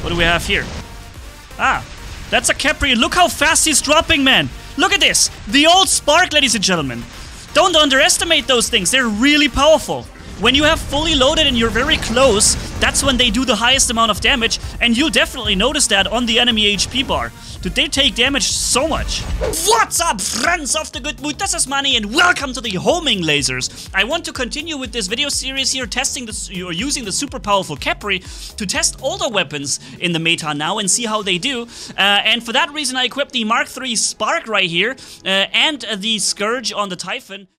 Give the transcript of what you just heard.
What do we have here? Ah, that's a Capri. Look how fast he's dropping, man. Look at this. The old Spark, ladies and gentlemen. Don't underestimate those things. They're really powerful. When you have fully loaded and you're very close, that's when they do the highest amount of damage, and you'll definitely notice that on the enemy HP bar. Dude, they take damage so much. What's up, friends of the good mood? This is Manni, and welcome to the homing lasers. I want to continue with this video series here, testing the, or using the super powerful Capri to test older weapons in the meta now and see how they do. Uh, and for that reason, I equipped the Mark III Spark right here, uh, and the Scourge on the Typhon.